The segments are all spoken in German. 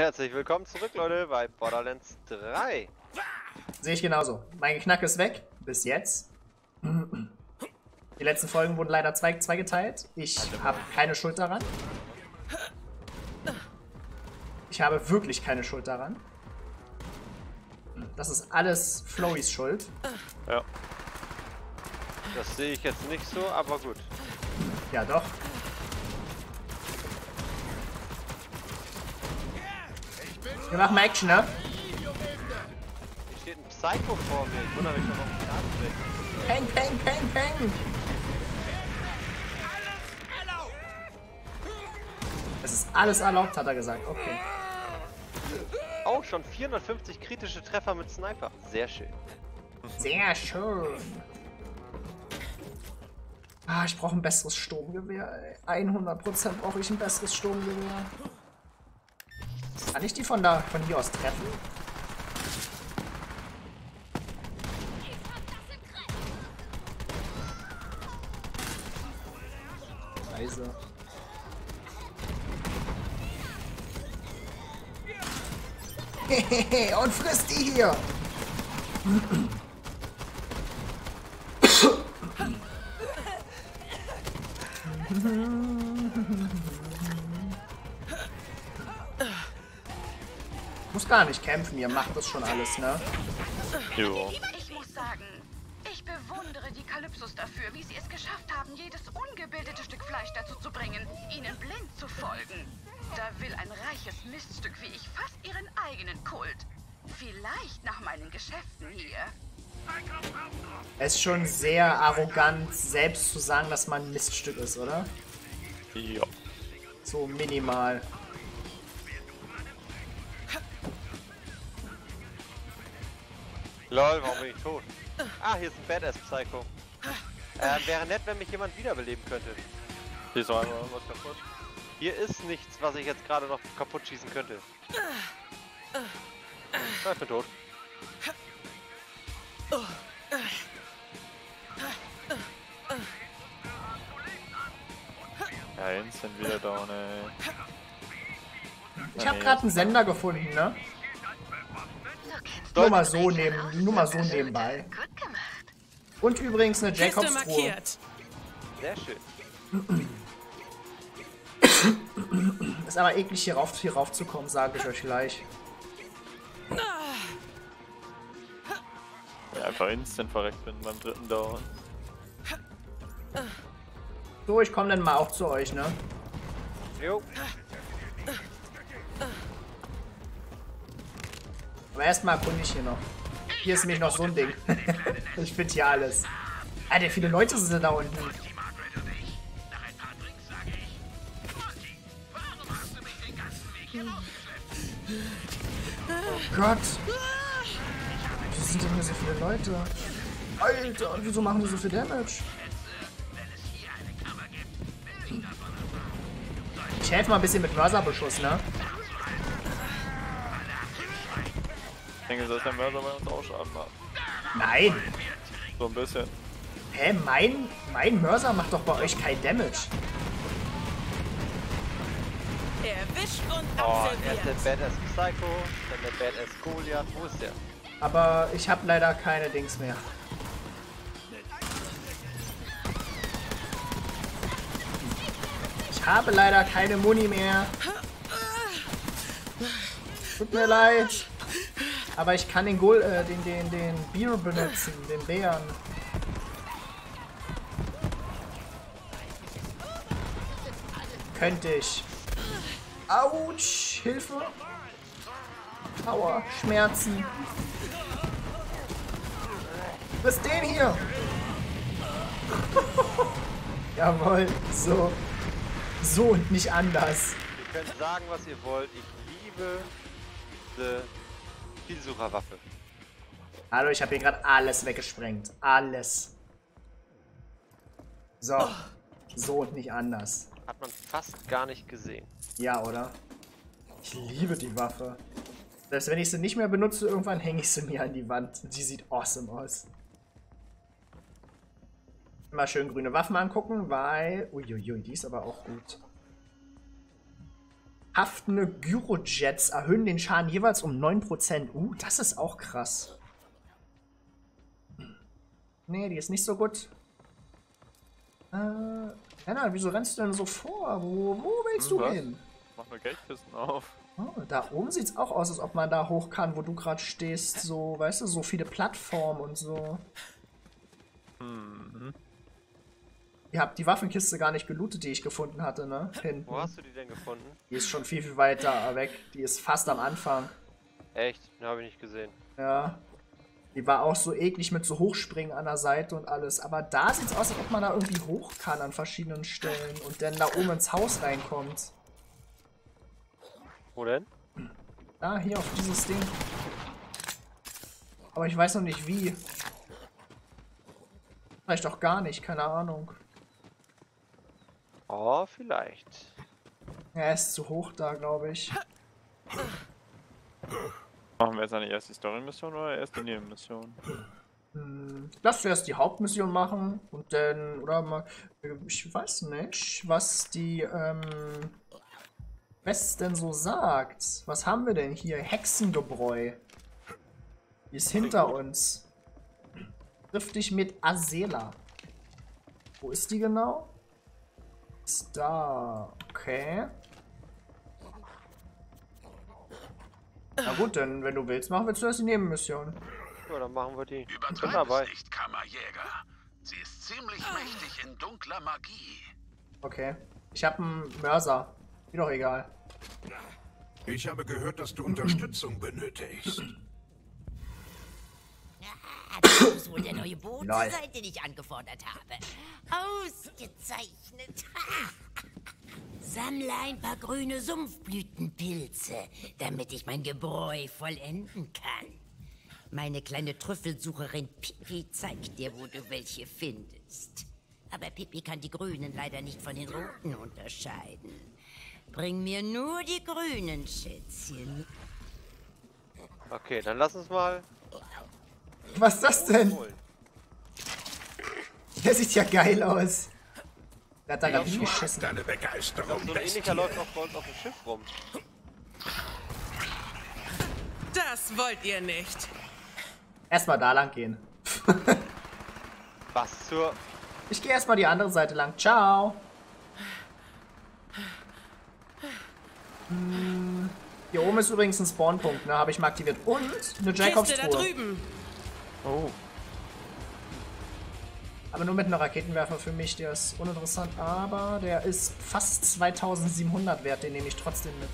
Herzlich willkommen zurück, Leute, bei Borderlands 3. Sehe ich genauso. Mein Geknack ist weg. Bis jetzt. Die letzten Folgen wurden leider zwei, zwei geteilt. Ich habe keine Schuld daran. Ich habe wirklich keine Schuld daran. Das ist alles Flowys Schuld. Ja. Das sehe ich jetzt nicht so, aber gut. Ja, doch. Wir machen mal Action, ne? Hier steht ein Psycho vor mir. Ich wundere mich noch auf den weg. Peng, peng, peng, peng. Es ist alles erlaubt, hat er gesagt. Okay. Oh, schon 450 kritische Treffer mit Sniper. Sehr schön. Sehr schön. Ah, ich brauche ein besseres Sturmgewehr. ey. 100% brauche ich ein besseres Sturmgewehr. Kann ich die von da von hier aus treffen? Leise. Hehehe, und frisst die hier! Gar nicht kämpfen, ihr macht das schon alles, ne? Jo. Ich muss sagen, ich bewundere die Kalypsos dafür, wie sie es geschafft haben, jedes ungebildete Stück Fleisch dazu zu bringen, ihnen blind zu folgen. Da will ein reiches Miststück wie ich fast ihren eigenen Kult. Vielleicht nach meinen Geschäften hier. Es ist schon sehr arrogant, selbst zu sagen, dass man ein Miststück ist, oder? Ja. So minimal. Lol, warum bin ich tot? Ah, hier ist ein Badass Psycho. Ähm, wäre nett, wenn mich jemand wiederbeleben könnte. Hier ist einmal was kaputt. Hier ist nichts, was ich jetzt gerade noch kaputt schießen könnte. Ah, ich bin tot. Ja, instant wieder down, ey. Ich habe gerade einen Sender gefunden, ne? Nur mal so neben, nur mal so nebenbei. Gut gemacht. Und übrigens eine Jacobs-Truhe. Sehr schön. Ist aber eklig hier rauf, hier rauf zu kommen, sage ich euch gleich. Ja, einfach instant verreckt bin beim dritten Down. So, ich komme dann mal auch zu euch, ne? Jo. Aber erstmal erkunde ich hier noch. Hier ist nämlich noch so ein Ding. ich finde hier alles. Alter, viele Leute sind da unten. Oh Gott. Wieso sind denn hier so viele Leute? Alter, wieso machen die so viel Damage? Ich helfe mal ein bisschen mit Mörserbeschuss, ne? Denke, dass der Mörder bei uns auch Schaden macht. Nein. So ein bisschen. Hä, mein, mein Mörser macht doch bei euch kein Damage. Erwischt und Oh, er ist der. Badass Psycho, dann der Badass Goliath. Wo ist der? Aber ich habe leider keine Dings mehr. Ich habe leider keine Muni mehr. Tut mir leid. Aber ich kann den Gol äh, den, den, den Bier benutzen, den Bären. Könnte ich. Autsch, Hilfe. Aua, Schmerzen. Was ist den hier? Jawohl, so. So und nicht anders. Ihr könnt sagen, was ihr wollt. Ich liebe diese Zielsucherwaffe. Hallo, ich habe hier gerade alles weggesprengt. Alles. So. So und nicht anders. Hat man fast gar nicht gesehen. Ja, oder? Ich liebe die Waffe. Selbst wenn ich sie nicht mehr benutze, irgendwann hänge ich sie mir an die Wand. Die sieht awesome aus. Mal schön grüne Waffen angucken, weil... Uiuiui, die ist aber auch gut. Haftende Gyrojets erhöhen den Schaden jeweils um 9%. Uh, das ist auch krass. Nee, die ist nicht so gut. Äh, Lennart, wieso rennst du denn so vor? Wo, wo willst du Was? hin? Mach nur Geldkisten auf. Oh, da oben sieht's auch aus, als ob man da hoch kann, wo du gerade stehst. So, weißt du, so viele Plattformen und so. Mhm. Ihr habt die Waffenkiste gar nicht gelootet, die ich gefunden hatte, ne? Hinten. Wo hast du die denn gefunden? Die ist schon viel, viel weiter weg. Die ist fast am Anfang. Echt? Den habe ich nicht gesehen. Ja. Die war auch so eklig mit so Hochspringen an der Seite und alles. Aber da sieht's aus, als ob man da irgendwie hoch kann an verschiedenen Stellen und dann da oben ins Haus reinkommt. Wo denn? Da, hier auf dieses Ding. Aber ich weiß noch nicht wie. Vielleicht auch gar nicht, keine Ahnung. Oh, vielleicht. Ja, er ist zu hoch da, glaube ich. Machen wir jetzt eigentlich erst die Story-Mission oder erst die Nebenmission? Lass zuerst die Hauptmission machen und dann, oder mal, ich weiß nicht, was die, ähm, Quest denn so sagt. Was haben wir denn hier? Hexengebräu. Die ist hinter uns. Triff dich mit Azela. Wo ist die genau? Da. Okay. Na gut, dann, wenn du willst, machen wir zuerst die Nebenmission. Ja, dann machen wir die. Übertreib dabei. es nicht, Kammerjäger. Sie ist ziemlich mächtig in dunkler Magie. Okay. Ich habe einen Mörser. Mir doch egal. Ich habe gehört, dass du Unterstützung benötigst. Das muss wohl der neue Boden Lol. sein, den ich angefordert habe. Ausgezeichnet. Sammle ein paar grüne Sumpfblütenpilze, damit ich mein Gebräu vollenden kann. Meine kleine Trüffelsucherin Pippi zeigt dir, wo du welche findest. Aber Pippi kann die grünen leider nicht von den roten unterscheiden. Bring mir nur die grünen Schätzchen. Okay, dann lass uns mal Was ist das denn? Der sieht ja geil aus. Der hat da gerade hingeschissen. deine Begeisterung, So ein ähnlicher läuft auch bei uns auf dem Schiff rum. Das wollt ihr nicht. Erstmal da lang gehen. Was zur... Ich gehe erstmal die andere Seite lang. Ciao. Hm, Hier oben ist übrigens ein Spawnpunkt, ne? Habe ich mal aktiviert. Und eine Kiste da Jacobstruhe. drüben. Oh. Aber nur mit einem Raketenwerfer für mich. Der ist uninteressant. Aber der ist fast 2700 wert. Den nehme ich trotzdem mit.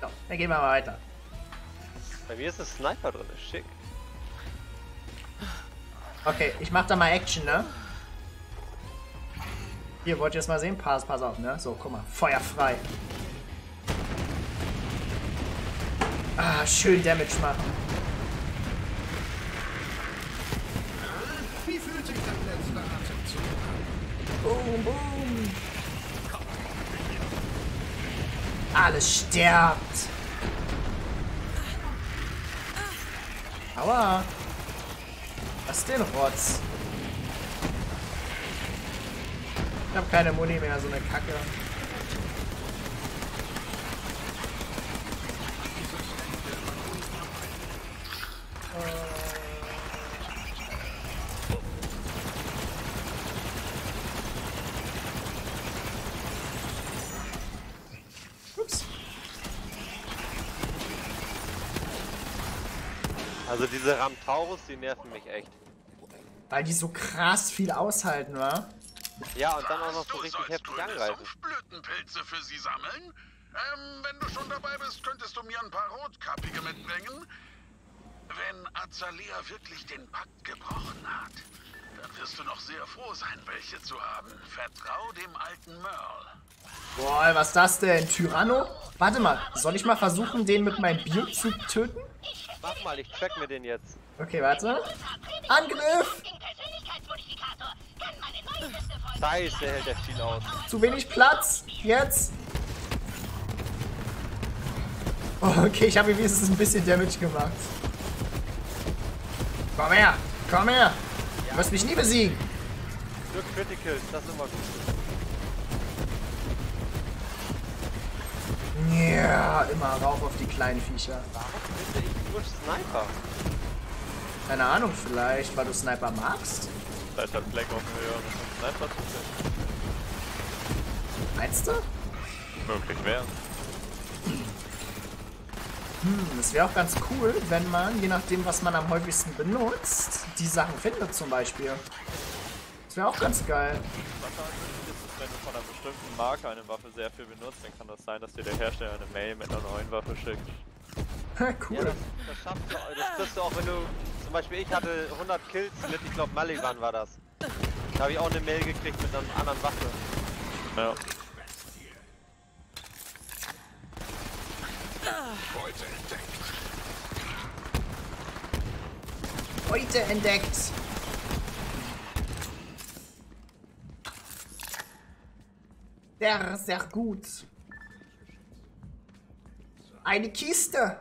So, dann gehen wir mal weiter. Bei mir ist ein Sniper drin, ist schick. Okay, ich mach da mal Action, ne? Hier, wollt ihr das mal sehen? Pass, pass auf, ne? So, guck mal. Feuer frei. Ah, schön Damage machen. Wie fühlt sich dein letzter Atemzug an? Boom, boom. Alles sterbt. Aua. Was ist denn Rotz? Ich hab keine Muni mehr, so eine Kacke. Also diese Ramtaurus, die nerven mich echt. Weil die so krass viel aushalten, wa? Ja, und dann auch noch so richtig heftig angreifen. Sumpfblütenpilze für sie sammeln? Ähm, wenn du schon dabei bist, könntest du mir ein paar Rotkappige mitbringen? Wenn Azalea wirklich den Pakt gebrochen hat, dann wirst du noch sehr froh sein, welche zu haben. Vertrau dem alten Merle. Boah, was ist das denn? Tyranno? Warte mal, soll ich mal versuchen, den mit meinem Bier zu töten? Mach mal, ich track mir den jetzt. Okay, warte. Angriff! Scheiße, hält der viel aus. Zu wenig Platz. Jetzt. Oh, okay, ich habe ihm wenigstens ein bisschen Damage gemacht. Komm her. Komm her. Du wirst mich nie besiegen. Glück Criticals, das ist immer gut. Ja, immer rauf auf die kleinen Viecher. Nur Sniper? Keine Ahnung, vielleicht, weil du Sniper magst? Vielleicht hat Black auch einen höheren Sniper zu Meinst du? Möglich wäre. Hm, es wäre auch ganz cool, wenn man, je nachdem, was man am häufigsten benutzt, die Sachen findet zum Beispiel. Das wäre auch ganz geil. Wenn du von einer bestimmten Marke eine Waffe sehr viel benutzt, dann kann das sein, dass dir der Hersteller eine Mail mit einer neuen Waffe schickt. Cool. Ja, das, das schaffst du, das kriegst du auch, wenn du, zum Beispiel ich hatte 100 Kills mit, ich glaube Maliban war das. Da habe ich auch eine Mail gekriegt mit einer anderen Waffe. Ja. Heute entdeckt. Heute entdeckt. Sehr, sehr gut. Eine Kiste.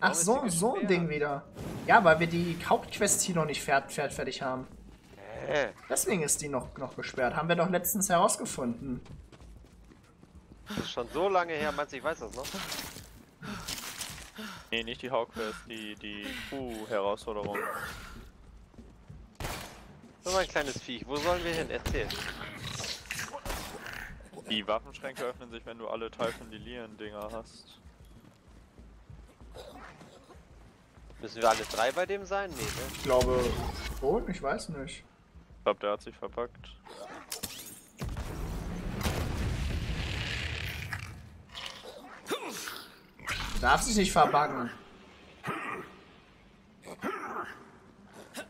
Ach so, so ein? Ding wieder. Ja, weil wir die Hauptquest hier noch nicht fert, fert, fertig haben. Hä? Deswegen ist die noch, noch gesperrt. Haben wir doch letztens herausgefunden. Das ist schon so lange her, meinst du, ich weiß das noch? Nee, nicht die Hauptquest, die, die Kuh-Herausforderung. So ein kleines Viech, wo sollen wir hin? Erzähl. Die Waffenschränke öffnen sich, wenn du alle Typhon Lilien-Dinger hast. Müssen wir alle drei bei dem sein? Nee, ne? Ich glaube schon, ich weiß nicht. Ich glaube, der hat sich verpackt. Darf sich nicht verbuggen.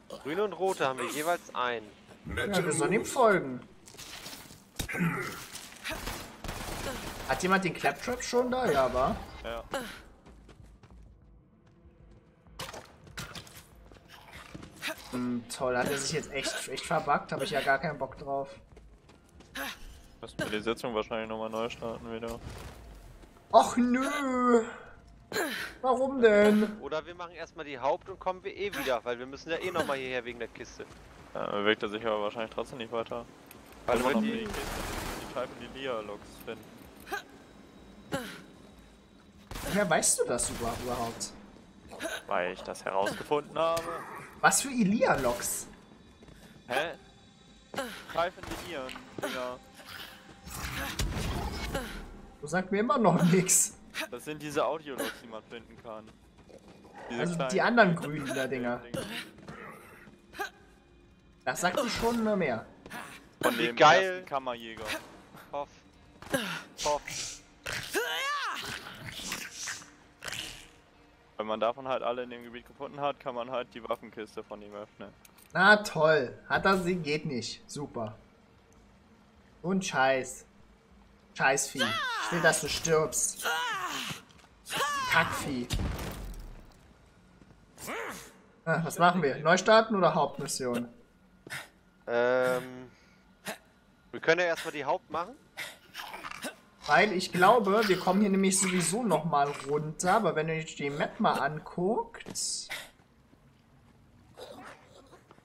Grüne und rote haben wir jeweils ein. Nette Ja, wir sollen ihm folgen. Hat jemand den Claptrap schon da? Ja, war. Ja. Hm, toll, hat er sich jetzt echt, echt verbuggt? Habe ich ja gar keinen Bock drauf. Müssen wir die Sitzung wahrscheinlich nochmal neu starten wieder. Och nö! Warum denn? Oder wir machen erstmal die Haupt und kommen wir eh wieder, weil wir müssen ja eh nochmal hierher wegen der Kiste. Ja, bewegt er sich aber wahrscheinlich trotzdem nicht weiter. Weil wir die, die, die Typhon Lilia-Logs finden. Woher weißt du das über- überhaupt? Weil ich das herausgefunden habe. Was für Ilia-Loks? Hä? Typhon Lilien-Dinger. Du sagst mir immer noch nichts. Das sind diese Audiologs, die man finden kann. Diese Also die anderen grünen da Dinger. Das sagt dir schon nur mehr. Von Wie dem geil. ersten Kammerjäger. Hoff. Hoff. Wenn man davon halt alle in dem Gebiet gefunden hat, kann man halt die Waffenkiste von ihm öffnen. Na toll. Hat er sie? Geht nicht. Super. Und Scheiß. Scheißvieh. Ich will, dass du stirbst. Kackvieh. Ah, was machen wir? Neustarten oder Hauptmission? Ähm. Wir können ja erstmal die Haupt machen. Weil ich glaube, wir kommen hier nämlich sowieso nochmal runter, aber wenn ihr euch die Map mal anguckt.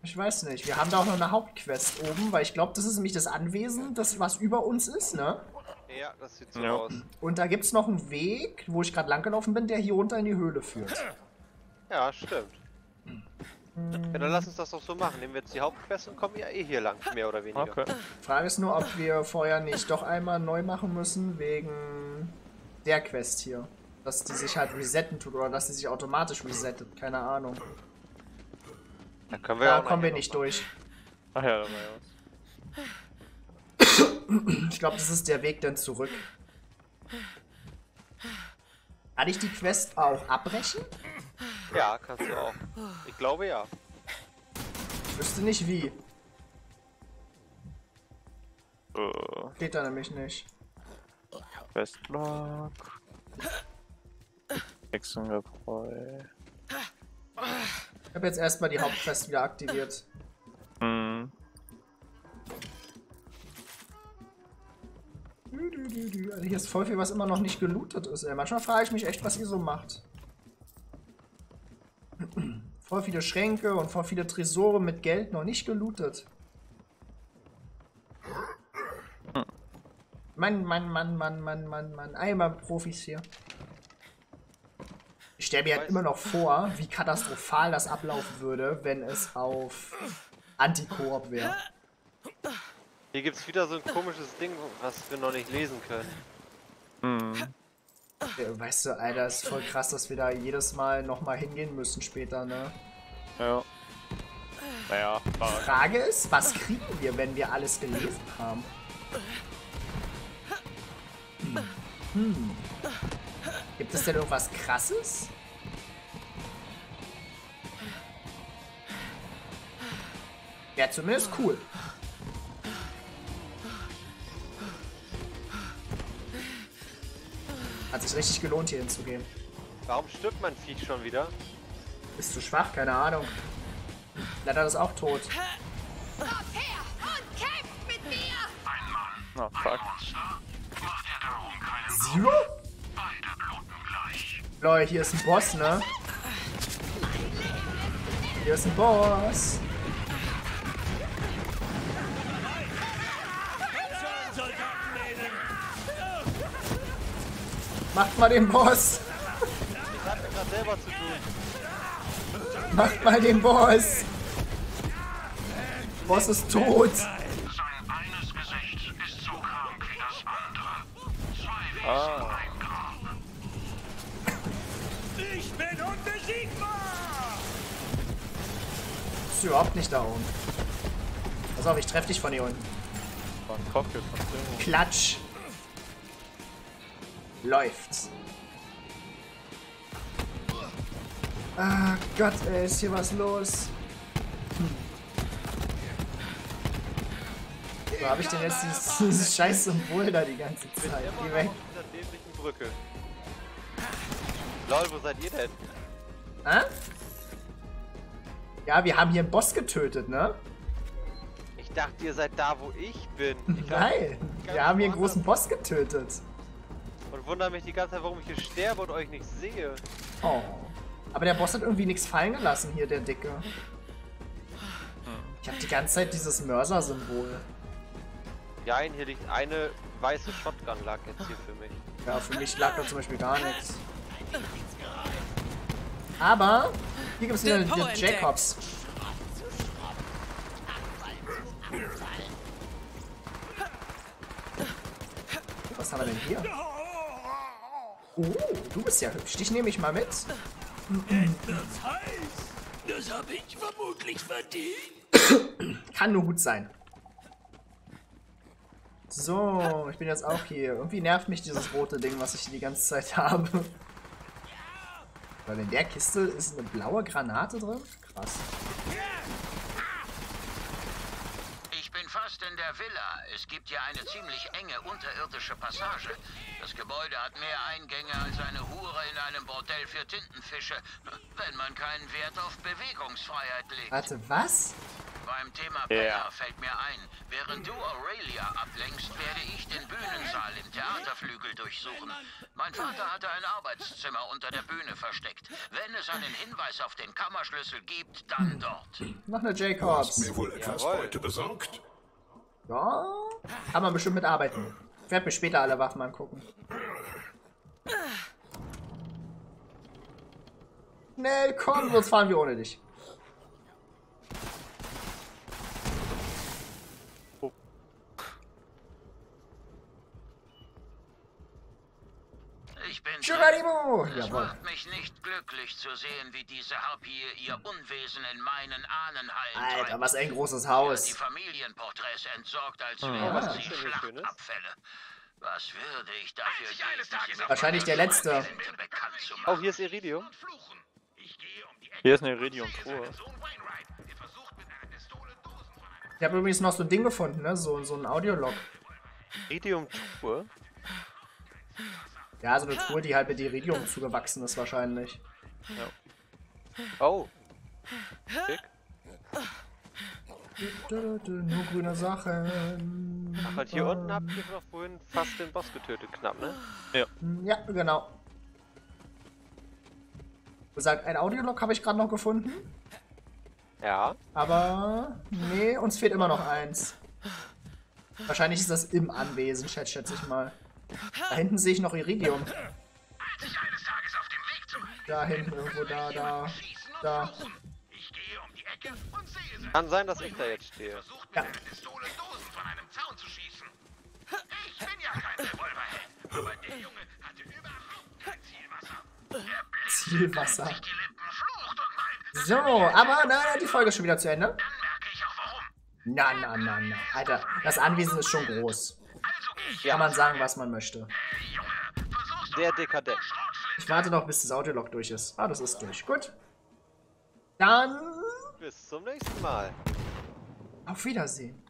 Ich weiß nicht, wir haben da auch noch eine Hauptquest oben, weil ich glaube, das ist nämlich das Anwesen, das was über uns ist, ne? Ja, das sieht so Ja. aus. Und da gibt es noch einen Weg, wo ich gerade langgelaufen bin, der hier runter in die Höhle führt. Ja, stimmt. Ja, dann lass uns das doch so machen. Nehmen wir jetzt die Hauptquest und kommen ja eh hier lang, mehr oder weniger. Okay. Frage ist nur, ob wir vorher nicht doch einmal neu machen müssen, wegen der Quest hier. Dass die sich halt resetten tut oder dass die sich automatisch resettet, keine Ahnung. Da können wir Da ja auch kommen wir nicht durch. Ach ja, da war ja was. Ich glaube, das ist der Weg dann zurück. Kann ich die Quest auch abbrechen? Ja, kannst du auch. Ich glaube ja. Ich wüsste nicht wie. Äh, Geht da nämlich nicht. Questlog. Hexengebräu. Ich habe jetzt erstmal die Hauptquest wieder aktiviert. Hm. Also hier ist voll viel, was immer noch nicht gelootet ist. Ey. Manchmal frage ich mich echt, was ihr so macht. Voll viele Schränke und voll viele Tresore mit Geld noch nicht gelootet. Mann, Mann, Mann, Mann, Mann, Mann, Mann. Einmal Profis hier. Ich stelle mir halt immer noch vor, wie katastrophal das ablaufen würde, wenn es auf Antikoop wäre. Hier gibt es wieder so ein komisches Ding, was wir noch nicht lesen können. Hm. Weißt du, Alter, ist voll krass, dass wir da jedes Mal nochmal hingehen müssen später, ne? Ja. Naja, Frage ist, was kriegen wir, wenn wir alles gelesen haben? Hm. Hm. Gibt es denn irgendwas krasses? Ja, zumindest cool. Hat sich richtig gelohnt, hier hinzugehen. Warum stirbt mein Viech schon wieder? Bist du schwach? Keine Ahnung. Leider ist auch tot. Kommt her und kämpft mit mir! na fuck. Zero? Leute, hier ist ein Boss, ne? Hier ist ein Boss. Macht mal den Boss. Ich hatte gerade selber zu tun. Macht mal den Boss. Boss ist tot. Sein eines Gesicht ist so krank wie das andere. Zwei Wesen, Ah. ein Grab. Ich bin unbesiegbar! Ist überhaupt nicht da oben. Pass auf, ich treff dich von hier unten. Klatsch. Läuft. Ah Gott, ey, ist hier was los? Hm. Wo habe ich denn jetzt dieses, dieses scheiß Symbol da die ganze Zeit? Geh Immer weg. Brücke. Lol, wo seid ihr denn? Hä? Ja, wir haben hier einen Boss getötet, ne? Ich dachte, ihr seid da, wo ich bin. Ich Nein, wir haben hier einen großen Boss getötet. Und wundere mich die ganze Zeit, warum ich hier sterbe und euch nicht sehe. Oh. Aber der Boss hat irgendwie nichts fallen gelassen hier, der Dicke. Ich habe die ganze Zeit dieses Mörser-Symbol. Ja, hier liegt eine weiße Shotgun lag jetzt hier für mich. Ja, für mich lag da zum Beispiel gar nichts. Aber hier gibt es wieder den Jacobs. Was haben wir denn hier? Oh, du bist ja hübsch. Dich nehme ich mal mit. Das heißt, das habe ich vermutlich verdient. Kann nur gut sein. So, ich bin jetzt auch hier. Irgendwie nervt mich dieses rote Ding, was ich hier die ganze Zeit habe. Weil in der Kiste ist eine blaue Granate drin? Krass. Ich bin fast in der Villa. Es gibt hier eine ziemlich enge unterirdische Passage. Das Gebäude hat mehr Eingänge als eine Hure in einem Bordell für Tintenfische, wenn man keinen Wert auf Bewegungsfreiheit legt. Warte, was? Beim Thema Ja. Penner fällt mir ein, während du Aurelia ablenkst, werde ich den Bühnensaal im Theaterflügel durchsuchen. Mein Vater hatte ein Arbeitszimmer unter der Bühne versteckt. Wenn es einen Hinweis auf den Kammerschlüssel gibt, dann dort. Noch eine Du hast Jacobs. mir wohl etwas Jawohl. Beute besorgt. Ja, kann man bestimmt mitarbeiten. Ich werde mir später alle Waffen angucken. Schnell, komm, sonst fahren wir ohne dich. Ich bin Geronimo! Es Jawohl. macht mich nicht glücklich zu sehen, wie diese Harpie ihr Unwesen in meinen Ahnenhallen Alter, treibt. was ein großes Die Haus. Familienporträts entsorgt, als was wären ist sie? Schlachtabfälle. Was würde ich dafür geben, Wahrscheinlich der letzte. diese bekannt zu Oh, hier ist Iridium. Hier ist eine Iridium-Truhe. Ich habe übrigens noch so ein Ding gefunden, ne? So, so ein Audiolog. Iridium-Truhe. Ja, so eine Truhe, die halt mit Iridium zugewachsen ist wahrscheinlich. Oh. Schick. Nur grüne Sachen. Ach, und hier unten habt ihr doch vorhin fast den Boss getötet, knapp, ne? Ja, genau. Wie gesagt, ein Audiolog habe ich gerade noch gefunden. Ja. Aber nee, uns fehlt immer noch eins. Wahrscheinlich ist das im Anwesen, schätze schätze ich mal. Da hinten sehe ich noch Iridium. Da hinten irgendwo, da, da, da. Kann sein, dass ich da jetzt stehe. Ja. der Zielwasser. Er So, aber na, die Folge ist schon wieder zu Ende. Na, na, na, na. Alter, das Anwesen ist schon groß. Kann man sagen, was man möchte. Sehr mit dekadent. Ich warte noch, bis das Audiolog durch ist. Ah, das ist durch. Gut. Dann Bis zum nächsten Mal. auf Wiedersehen.